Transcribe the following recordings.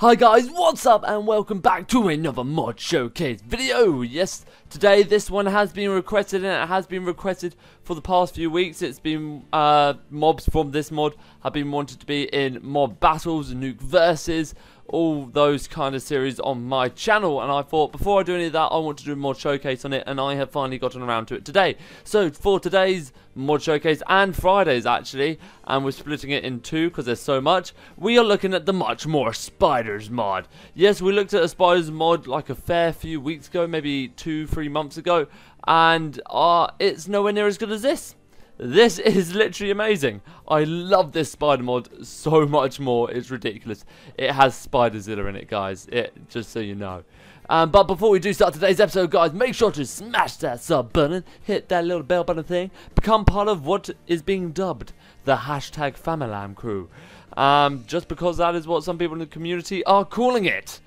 Hi guys, what's up and welcome back to another mod showcase video. Yes, today this one has been requested and it has been requested for the past few weeks. It's been, uh, mobs from this mod have been wanted to be in mob battles, nuke versus, all those kind of series on my channel and I thought before I do any of that I want to do more showcase on it and I have finally gotten around to it today. So for today's mod showcase and Fridays actually and we're splitting it in two because there's so much we are looking at the much more spiders mod. Yes we looked at a spiders mod like a fair few weeks ago maybe two three months ago and uh, it's nowhere near as good as this. This is literally amazing. I love this spider mod so much more. It's ridiculous. It has Spiderzilla in it, guys. It just so you know. Um, but before we do start today's episode, guys, make sure to smash that sub button, hit that little bell button thing, become part of what is being dubbed the hashtag Familam crew. Um, just because that is what some people in the community are calling it.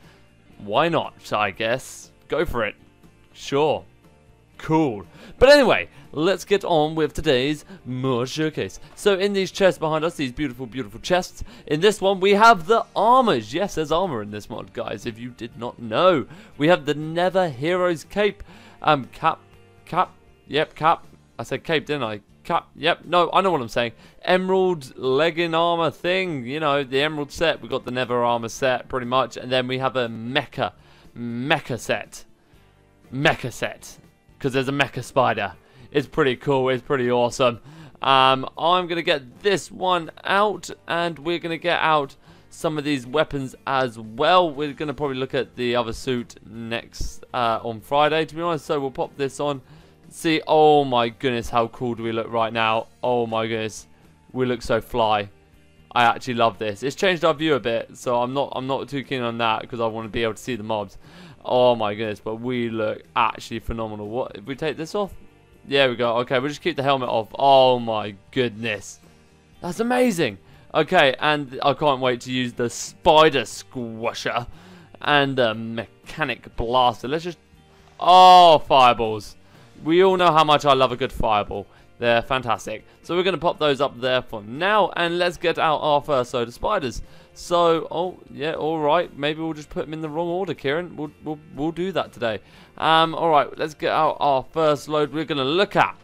Why not, I guess? Go for it. Sure. Cool. But anyway, let's get on with today's mod showcase. So in these chests behind us, these beautiful, beautiful chests, in this one we have the armors. Yes, there's armor in this mod, guys, if you did not know. We have the Never Heroes Cape, um, cap, cap, yep, cap. I said cape, didn't I? Cap, yep, no, I know what I'm saying. Emerald legging armor thing, you know, the emerald set. We've got the Never armor set, pretty much. And then we have a mecha, mecha set. Mecha set because there's a mecha spider. It's pretty cool. It's pretty awesome. Um, I'm going to get this one out, and we're going to get out some of these weapons as well. We're going to probably look at the other suit next uh, on Friday, to be honest. So we'll pop this on. See, oh my goodness, how cool do we look right now? Oh my goodness, we look so fly. I actually love this. It's changed our view a bit, so I'm not I'm not too keen on that because I want to be able to see the mobs. Oh my goodness, but we look actually phenomenal. What if we take this off? There we go. Okay, we'll just keep the helmet off. Oh my goodness. That's amazing. Okay, and I can't wait to use the spider squasher and the mechanic blaster. Let's just... Oh, fireballs. We all know how much I love a good fireball. They're fantastic. So we're going to pop those up there for now. And let's get out our first load of spiders. So, oh, yeah, alright. Maybe we'll just put them in the wrong order, Kieran. We'll, we'll, we'll do that today. Um, alright, let's get out our first load we're going to look at.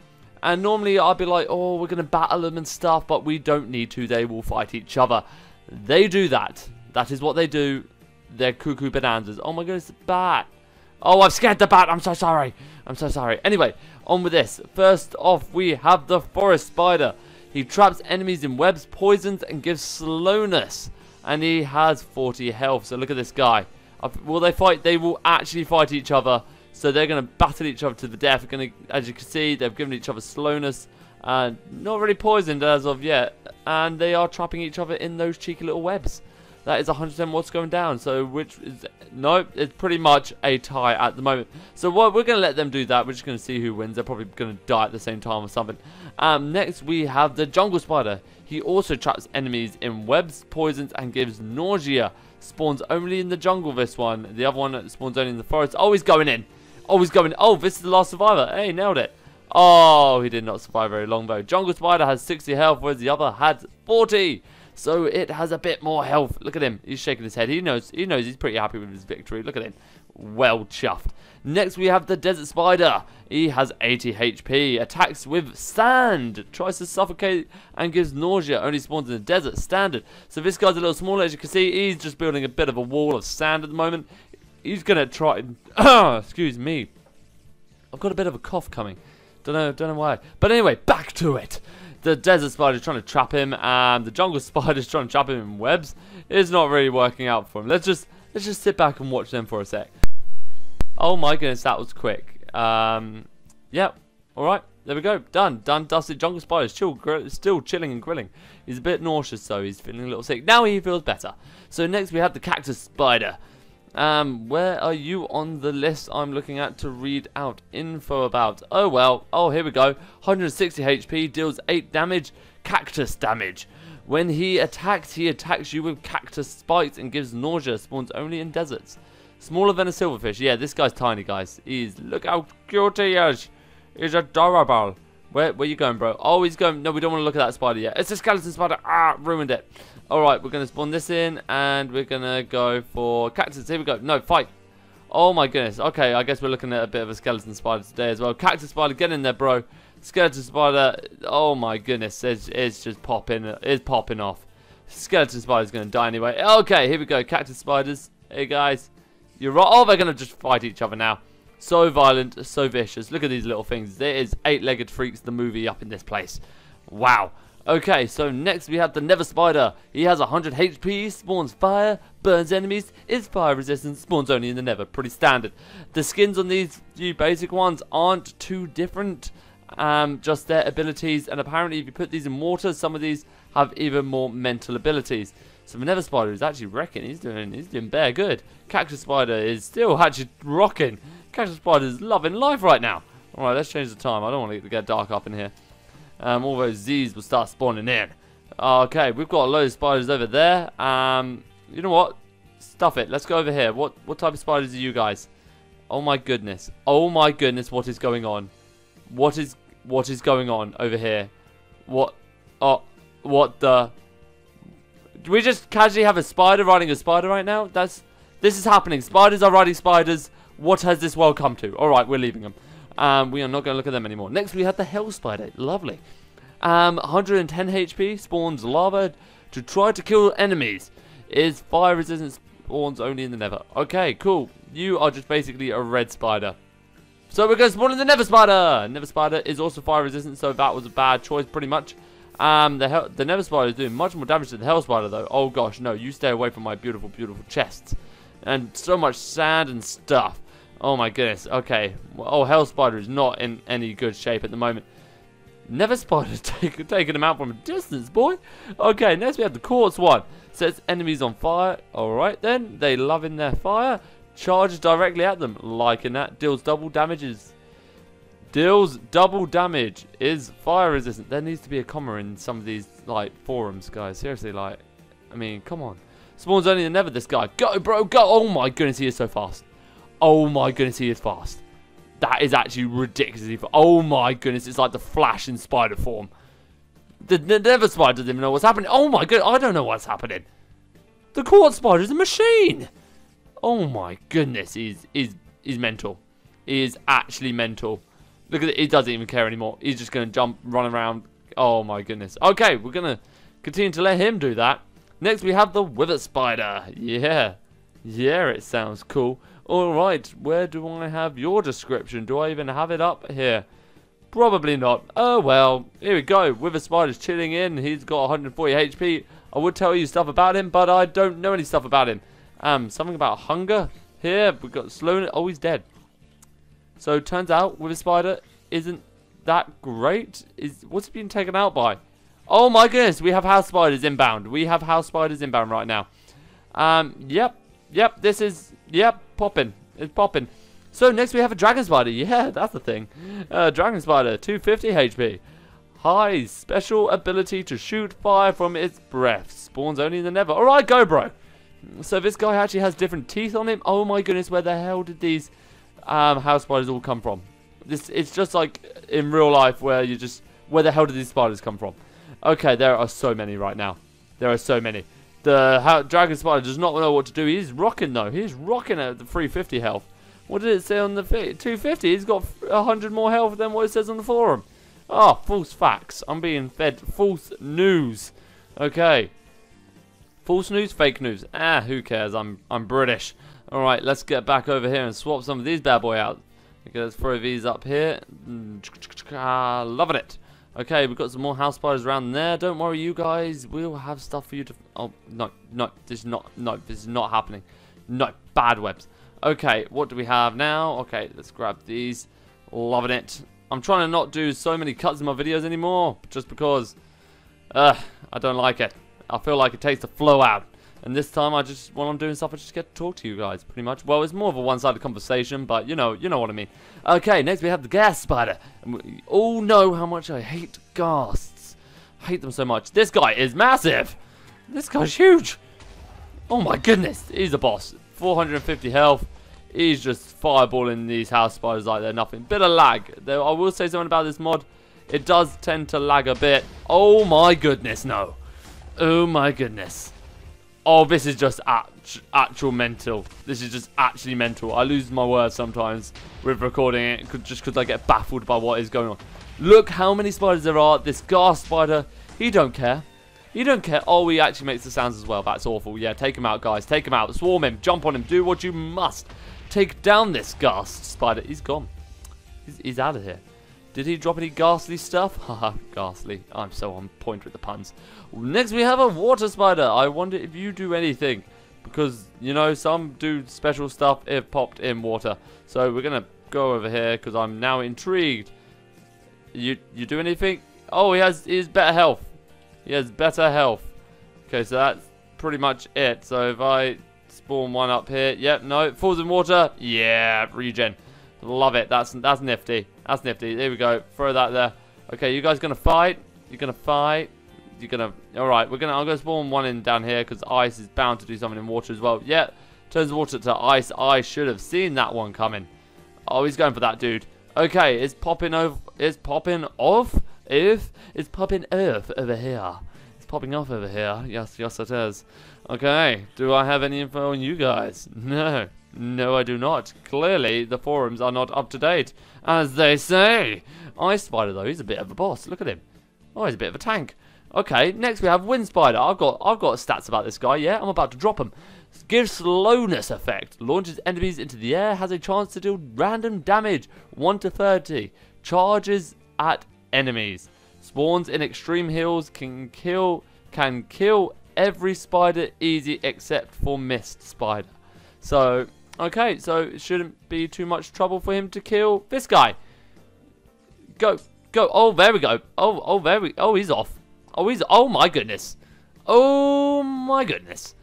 And normally I'd be like, oh, we're going to battle them and stuff. But we don't need to. They will fight each other. They do that. That is what they do. They're cuckoo bonanzas. Oh my goodness, the bat. Oh, I've scared the bat. I'm so sorry. I'm so sorry. Anyway, on with this. First off, we have the Forest Spider. He traps enemies in webs, poisons, and gives slowness. And he has 40 health. So look at this guy. Uh, will they fight? They will actually fight each other. So they're going to battle each other to the death. To, as you can see, they've given each other slowness. And not really poisoned as of yet. And they are trapping each other in those cheeky little webs. That is 100% what's going down. So which is Nope, it's pretty much a tie at the moment. So what we're going to let them do that. We're just going to see who wins. They're probably going to die at the same time or something. Um, next we have the jungle spider. He also traps enemies in webs, poisons, and gives nausea. Spawns only in the jungle. This one. The other one spawns only in the forest. Oh, he's going in. Oh, he's going. Oh, this is the last survivor. Hey, nailed it. Oh, he did not survive very long though. Jungle Spider has 60 health, whereas the other had 40. So it has a bit more health. Look at him. He's shaking his head. He knows he knows he's pretty happy with his victory. Look at him. Well chuffed. Next we have the Desert Spider. He has 80 HP. Attacks with sand. Tries to suffocate and gives nausea. Only spawns in the desert. Standard. So this guy's a little smaller. As you can see, he's just building a bit of a wall of sand at the moment. He's going to try... excuse me. I've got a bit of a cough coming. Don't know, don't know why. But anyway, back to it the desert spider is trying to trap him, and the jungle spider is trying to trap him in webs. It's not really working out for him. Let's just let's just sit back and watch them for a sec. Oh my goodness, that was quick. Um, yep. All right, there we go. Done, done. Dusted jungle spider still still chilling and grilling. He's a bit nauseous, so he's feeling a little sick. Now he feels better. So next we have the cactus spider. Um, where are you on the list I'm looking at to read out info about? Oh well, oh here we go. 160 HP, deals 8 damage, cactus damage. When he attacks, he attacks you with cactus spikes and gives nausea, spawns only in deserts. Smaller than a silverfish. Yeah, this guy's tiny, guys. He's, look how cute he is. He's adorable. Where, where you going, bro? Oh, he's going. No, we don't want to look at that spider yet. It's a skeleton spider. Ah, ruined it. Alright, we're going to spawn this in, and we're going to go for cactus. Here we go. No, fight. Oh my goodness. Okay, I guess we're looking at a bit of a skeleton spider today as well. Cactus spider, get in there, bro. Skeleton spider, oh my goodness, it's, it's just popping, it's popping off. Skeleton spider's going to die anyway. Okay, here we go, cactus spiders. Hey guys, you're right. Oh, they're going to just fight each other now. So violent, so vicious. Look at these little things. There is Eight-Legged Freaks, the movie, up in this place. Wow. Okay, so next we have the Nether Spider. He has 100 HP, spawns fire, burns enemies, is fire resistant, spawns only in the Nether. Pretty standard. The skins on these few basic ones aren't too different. Um, just their abilities, and apparently if you put these in water, some of these have even more mental abilities. So the Nether Spider is actually wrecking. He's doing, he's doing bare good. Cactus Spider is still actually rocking. Cactus Spider is loving life right now. Alright, let's change the time. I don't want to get dark up in here um, all those Z's will start spawning in. Okay, we've got a load of spiders over there. Um, you know what? Stuff it. Let's go over here. What what type of spiders are you guys? Oh my goodness. Oh my goodness, what is going on? What is what is going on over here? What oh what the Do we just casually have a spider riding a spider right now? That's this is happening. Spiders are riding spiders. What has this world come to? Alright, we're leaving them. Um, we are not going to look at them anymore. Next, we have the Hell Spider. Lovely. Um, 110 HP, spawns lava to try to kill enemies. Is fire resistant, spawns only in the nether. Okay, cool. You are just basically a red spider. So we're going to spawn in the Nether Spider. Nether Spider is also fire resistant, so that was a bad choice pretty much. Um, the hell, the Nether Spider is doing much more damage than the Hell Spider though. Oh gosh, no, you stay away from my beautiful, beautiful chests. And so much sand and stuff. Oh my goodness. Okay. Oh, Hell Spider is not in any good shape at the moment. Nether Spider take, taking him out from a distance, boy. Okay, next we have the Quartz one. Sets enemies on fire. Alright then. They love in their fire. Charges directly at them. Liking that. Deals double damages. Deals double damage. Is fire resistant. There needs to be a comma in some of these, like, forums, guys. Seriously, like, I mean, come on. Spawns only in the Nether, this guy. Go, bro, go. Oh my goodness, he is so fast. Oh my goodness, he is fast. That is actually ridiculously fast. Oh my goodness, it's like the Flash in spider form. The, the Nether Spider doesn't even know what's happening. Oh my god, I don't know what's happening. The Quartz Spider is a machine. Oh my goodness, he's, he's, he's mental. He is actually mental. Look at it, he doesn't even care anymore. He's just going to jump, run around. Oh my goodness. Okay, we're going to continue to let him do that. Next we have the Wither Spider. Yeah. Yeah, it sounds cool. Alright, where do I have your description? Do I even have it up here? Probably not. Oh well, here we go. Wither Spider's chilling in. He's got 140 HP. I would tell you stuff about him, but I don't know any stuff about him. Um, something about hunger. Here, we've got Sloan. Oh, he's dead. So, turns out, Wither Spider isn't that great. Is What's he being taken out by? Oh my goodness, we have house spiders inbound. We have house spiders inbound right now. Um, yep, yep, this is, yep, popping. It's popping. So next we have a Dragon Spider. Yeah, that's the thing. Uh, Dragon Spider, 250 HP. High special ability to shoot fire from its breath. Spawns only in the Nether. Alright, go bro. So this guy actually has different teeth on him. Oh my goodness, where the hell did these um, house spiders all come from? This It's just like in real life where you just... Where the hell did these spiders come from? Okay, there are so many right now. There are so many. The how, Dragon Spider does not know what to do. He's rocking though. He's rocking at the 350 health. What did it say on the 250? He's got 100 more health than what it says on the forum. Oh, false facts. I'm being fed false news. Okay. False news, fake news. Ah, who cares? I'm I'm British. All right, let's get back over here and swap some of these bad boy out. Okay, let's throw these up here. Ah, loving it. Okay, we've got some more house spiders around there. Don't worry, you guys. We'll have stuff for you to... Oh, no, no. This is not... No, this is not happening. No, bad webs. Okay, what do we have now? Okay, let's grab these. Loving it. I'm trying to not do so many cuts in my videos anymore. Just because... Uh, I don't like it. I feel like it takes the flow out. And this time, I just, when I'm doing stuff, I just get to talk to you guys, pretty much. Well, it's more of a one-sided conversation, but you know, you know what I mean. Okay, next we have the ghast spider. And we all know how much I hate ghasts. I hate them so much. This guy is massive. This guy's huge. Oh my goodness, he's a boss. 450 health. He's just fireballing these house spiders like they're nothing. Bit of lag. Though I will say something about this mod. It does tend to lag a bit. Oh my goodness, no. Oh my goodness. Oh, this is just act actual mental. This is just actually mental. I lose my words sometimes with recording it just because I get baffled by what is going on. Look how many spiders there are. This ghast spider, he don't care. He don't care. Oh, he actually makes the sounds as well. That's awful. Yeah, take him out, guys. Take him out. Swarm him. Jump on him. Do what you must. Take down this ghast spider. He's gone. He's, he's out of here. Did he drop any ghastly stuff? Haha, ghastly. I'm so on point with the puns. Next we have a water spider. I wonder if you do anything. Because, you know, some do special stuff if popped in water. So we're going to go over here because I'm now intrigued. You you do anything? Oh, he has, he has better health. He has better health. Okay, so that's pretty much it. So if I spawn one up here. Yep, no, falls in water. Yeah, regen. Love it. That's that's nifty. That's nifty. There we go. Throw that there. Okay, you guys gonna fight? You're gonna fight? You're gonna. All right, we're gonna. I'm gonna spawn one in down here because ice is bound to do something in water as well. Yeah, turns water to ice. I should have seen that one coming. Oh, he's going for that dude. Okay, it's popping over. It's popping off. If it's popping off over here. It's popping off over here. Yes, yes, it is. Okay. Do I have any info on you guys? No. No, I do not. Clearly, the forums are not up to date, as they say. Ice Spider, though, he's a bit of a boss. Look at him. Oh, he's a bit of a tank. Okay, next we have Wind Spider. I've got I've got stats about this guy. Yeah, I'm about to drop him. Gives slowness effect. Launches enemies into the air. Has a chance to deal random damage. 1 to 30. Charges at enemies. Spawns in extreme hills. Can kill can kill every spider easy except for Mist Spider. So Okay, so it shouldn't be too much trouble for him to kill this guy. Go, go. Oh, there we go. Oh, oh, there we. Oh, he's off. Oh, he's. Oh my goodness. Oh my goodness.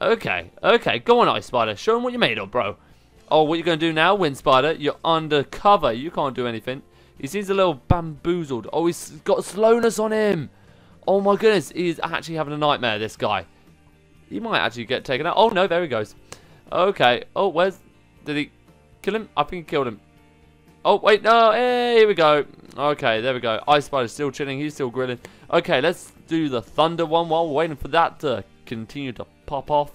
Okay, okay. Go on, Ice Spider. Show him what you're made of, bro. Oh, what you gonna do now, Wind Spider? You're undercover. You can't do anything. He seems a little bamboozled. Oh, he's got slowness on him. Oh my goodness, he's actually having a nightmare. This guy. He might actually get taken out. Oh no, there he goes. Okay. Oh, where's... Did he kill him? I think he killed him. Oh, wait, no. Hey, here we go. Okay, there we go. Ice Spider's still chilling. He's still grilling. Okay, let's do the Thunder one while we're waiting for that to continue to pop off.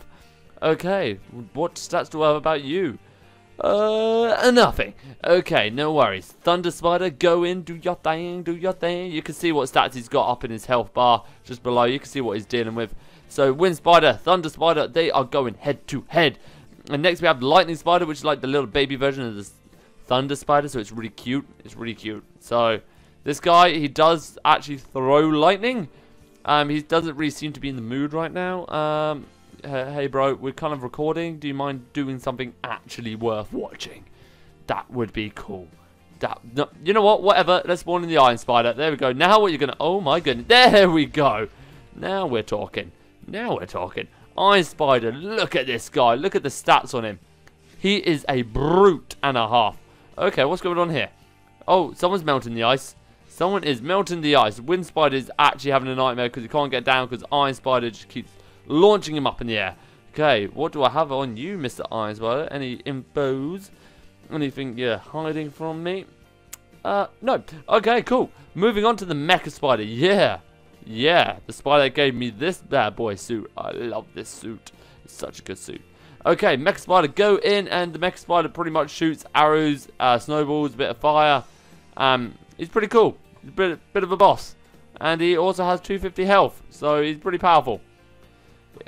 Okay, what stats do I have about you? Uh, nothing. Okay, no worries. Thunder Spider, go in, do your thing, do your thing. You can see what stats he's got up in his health bar just below. You can see what he's dealing with. So, Wind Spider, Thunder Spider, they are going head to head. And next we have the Lightning Spider, which is like the little baby version of this Thunder Spider, so it's really cute. It's really cute. So, this guy, he does actually throw lightning. Um, he doesn't really seem to be in the mood right now. Um, hey, bro, we're kind of recording. Do you mind doing something actually worth watching? That would be cool. That, no, you know what? Whatever. Let's spawn in the Iron Spider. There we go. Now what you're going to... Oh, my goodness. There we go. Now we're talking. Now we're talking. Iron Spider, look at this guy. Look at the stats on him. He is a brute and a half. Okay, what's going on here? Oh, someone's melting the ice. Someone is melting the ice. Wind Spider is actually having a nightmare because he can't get down because Iron Spider just keeps launching him up in the air. Okay, what do I have on you, Mr. Iron Spider? Any infos? Anything you're hiding from me? Uh, no. Okay, cool. Moving on to the Mecha Spider. Yeah. Yeah, the spider gave me this bad boy suit. I love this suit. It's such a good suit. Okay, Mech Spider, go in, and the Mech Spider pretty much shoots arrows, uh, snowballs, a bit of fire. Um, he's pretty cool. He's a bit, bit of a boss. And he also has 250 health, so he's pretty powerful.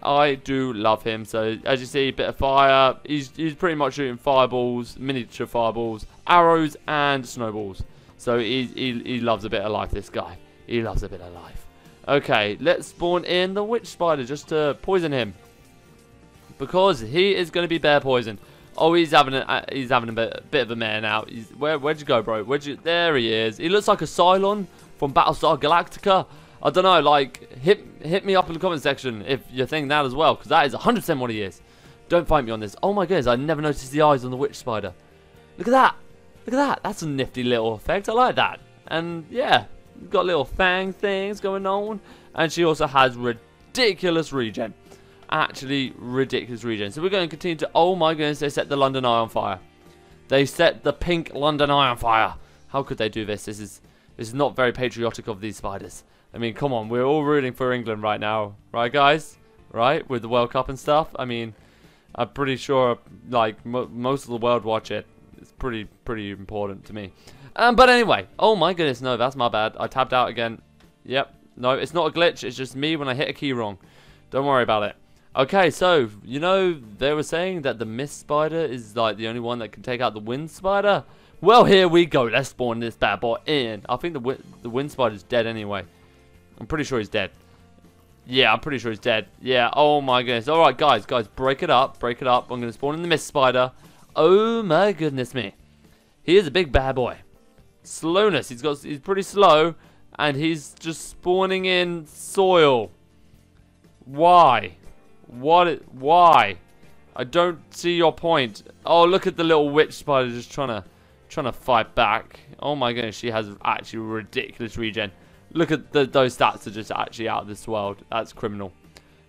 I do love him. So, as you see, a bit of fire. He's, he's pretty much shooting fireballs, miniature fireballs, arrows, and snowballs. So, he, he, he loves a bit of life, this guy. He loves a bit of life. Okay, let's spawn in the witch spider just to poison him. Because he is going to be bear poison. Oh, he's having a uh, he's having a bit, bit of a mare now. He's, where where'd you go, bro? Where'd you? There he is. He looks like a Cylon from Battlestar Galactica. I don't know. Like hit hit me up in the comment section if you think that as well, because that is 100% what he is. Don't fight me on this. Oh my goodness, I never noticed the eyes on the witch spider. Look at that. Look at that. That's a nifty little effect. I like that. And yeah, got little fang things going on. And she also has ridiculous regen. Actually, ridiculous regen. So we're going to continue to... Oh my goodness, they set the London Eye on fire. They set the pink London Eye on fire. How could they do this? This is, this is not very patriotic of these spiders. I mean, come on, we're all rooting for England right now, right, guys? Right, with the World Cup and stuff. I mean, I'm pretty sure, like, mo most of the world watch it. It's pretty, pretty important to me. Um, but anyway, oh my goodness, no, that's my bad. I tapped out again. Yep, no, it's not a glitch. It's just me when I hit a key wrong. Don't worry about it. Okay, so, you know, they were saying that the Mist Spider is, like, the only one that can take out the Wind Spider. Well, here we go. Let's spawn this bad boy in. I think the, the Wind Spider's dead anyway. I'm pretty sure he's dead. Yeah, I'm pretty sure he's dead. Yeah, oh my goodness. Alright, guys, guys, break it up. Break it up. I'm going to spawn in the Mist Spider. Oh my goodness me. He is a big bad boy. Slowness. He's got. He's pretty slow. And he's just spawning in soil. Why? What? Why? I don't see your point. Oh, look at the little witch spider just trying to trying to fight back. Oh my goodness, she has actually ridiculous regen. Look at the, those stats are just actually out of this world. That's criminal.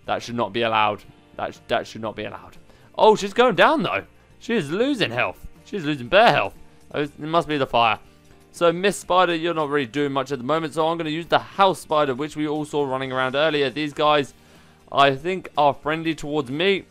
That should not be allowed. That, that should not be allowed. Oh, she's going down though. She is losing health. She's losing bare health. Oh, it must be the fire. So Mist Spider, you're not really doing much at the moment. So I'm going to use the House Spider, which we all saw running around earlier. These guys, I think, are friendly towards me.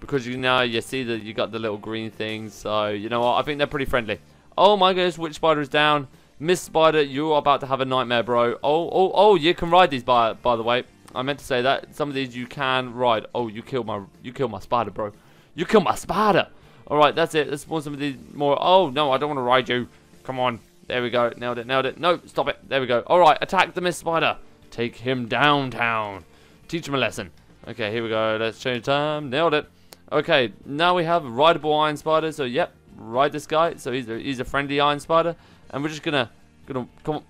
Because you know, you see that you got the little green things. So, you know what? I think they're pretty friendly. Oh my goodness, Witch Spider is down. Mist Spider, you are about to have a nightmare, bro. Oh, oh, oh, you can ride these, by, by the way. I meant to say that. Some of these you can ride. Oh, you killed my, you killed my spider, bro. You killed my spider. All right, that's it. Let's spawn some of these more. Oh, no, I don't want to ride you. Come on. There we go. Nailed it, nailed it. No, stop it. There we go. All right, attack the Mist Spider. Take him downtown. Teach him a lesson. Okay, here we go. Let's change time. Nailed it. Okay, now we have a rideable Iron Spider. So, yep, ride this guy. So he's a, he's a friendly Iron Spider and we're just gonna gonna come on.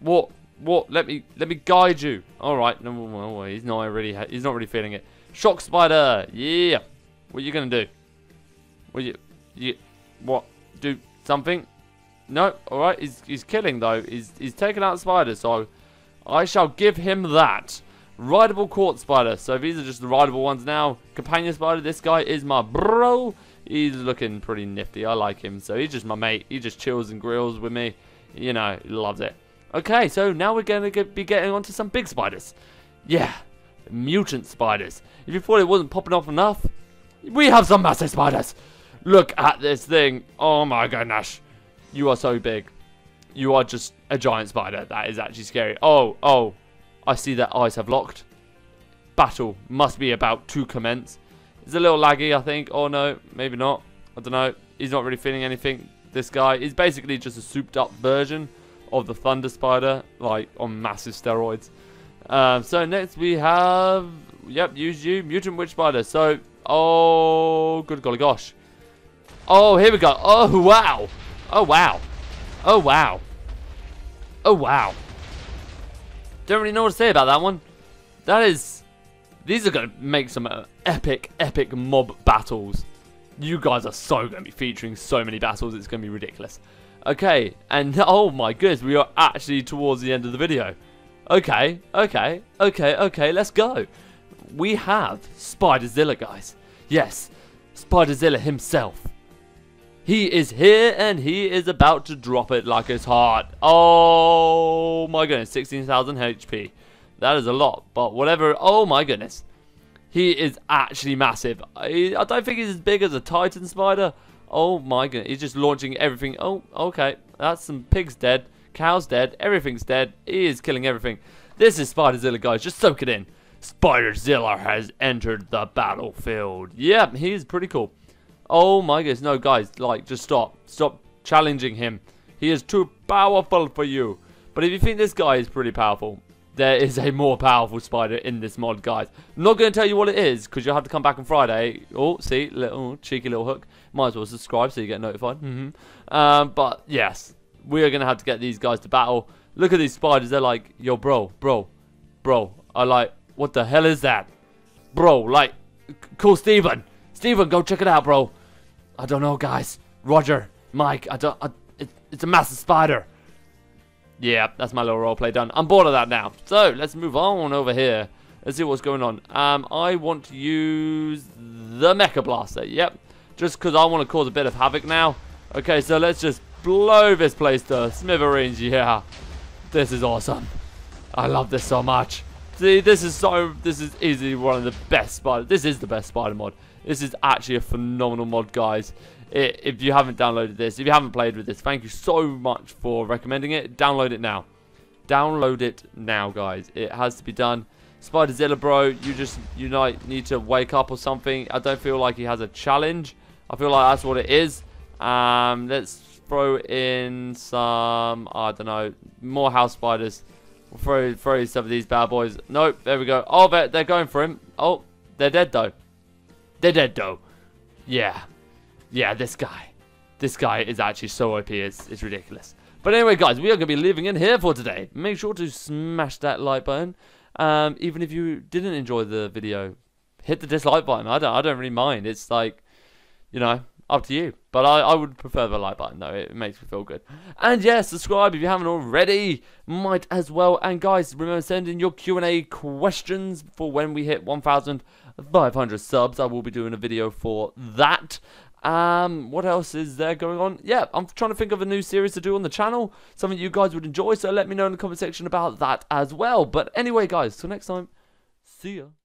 What? What? Let me let me guide you. All right. No, no, he's not really he's not really feeling it. Shock spider. Yeah. What are you gonna do? What you you what? Do something? No. All right. He's he's killing though. He's he's taking out Spider, So I shall give him that. Rideable quartz spider. So these are just the rideable ones now. Companion spider. This guy is my bro. He's looking pretty nifty. I like him. So he's just my mate. He just chills and grills with me. You know, loves it. Okay, so now we're going to be getting onto some big spiders. Yeah, mutant spiders. If you thought it wasn't popping off enough, we have some massive spiders. Look at this thing. Oh my goodness. You are so big. You are just a giant spider. That is actually scary. Oh, oh. I see that eyes have locked. Battle must be about to commence. It's a little laggy, I think. Oh, no. Maybe not. I don't know. He's not really feeling anything. This guy is basically just a souped-up version of the Thunder Spider, like, on massive steroids. Um, so next we have... Yep, use you. Mutant Witch Spider. So, oh, good golly gosh. Oh, here we go. Oh, wow. Oh, wow. Oh, wow. Oh, wow. Don't really know what to say about that one. That is these are going to make some uh, epic, epic mob battles. You guys are so going to be featuring so many battles, it's going to be ridiculous. Okay, and oh my goodness, we are actually towards the end of the video. Okay, okay, okay, okay, let's go. We have Spiderzilla, guys. Yes, Spiderzilla himself. He is here and he is about to drop it like it's hot. Oh my goodness, 16,000 HP. That is a lot, but whatever. Oh my goodness. He is actually massive. I, I don't think he's as big as a Titan Spider. Oh my goodness. He's just launching everything. Oh, okay. That's some pigs dead. Cows dead. Everything's dead. He is killing everything. This is Spiderzilla, guys. Just soak it in. Spiderzilla has entered the battlefield. Yeah, he's pretty cool. Oh my goodness. No, guys. Like, just stop. Stop challenging him. He is too powerful for you. But if you think this guy is pretty powerful, there is a more powerful spider in this mod, guys. I'm not going to tell you what it is, because you'll have to come back on Friday. Oh, see, little cheeky little hook. Might as well subscribe so you get notified. Mm -hmm. um, but, yes, we are going to have to get these guys to battle. Look at these spiders. They're like, yo, bro, bro, bro. I like, what the hell is that? Bro, like, call Steven. Steven, go check it out, bro. I don't know, guys. Roger, Mike, I don't, I, it, it's a massive spider. Yeah, that's my little roleplay done. I'm bored of that now. So, let's move on over here. Let's see what's going on. Um, I want to use the Mecha Blaster. Yep. Just because I want to cause a bit of havoc now. Okay, so let's just blow this place to smithereens. Yeah. This is awesome. I love this so much. See, this is so, this is easily one of the best spider, this is the best spider mod. This is actually a phenomenal mod, guys. It, if you haven't downloaded this, if you haven't played with this, thank you so much for recommending it. Download it now. Download it now, guys. It has to be done. Spiderzilla, bro, you just, you know, need to wake up or something. I don't feel like he has a challenge. I feel like that's what it is. Um, let's throw in some, I don't know, more house spiders. Throw, throw some of these bad boys. Nope, there we go. Oh, they're, they're going for him. Oh, they're dead, though. They're dead, though. Yeah. Yeah, this guy. This guy is actually so OP, it's, it's ridiculous. But anyway, guys, we are going to be leaving in here for today. Make sure to smash that like button. Um, even if you didn't enjoy the video, hit the dislike button. I don't, I don't really mind. It's like, you know, up to you. But I, I would prefer the like button though. It makes me feel good. And yeah, subscribe if you haven't already. Might as well. And guys, remember send in your Q&A questions for when we hit 1,500 subs. I will be doing a video for that. Um, what else is there going on? Yeah, I'm trying to think of a new series to do on the channel. Something you guys would enjoy. So let me know in the comment section about that as well. But anyway, guys, till next time. See ya.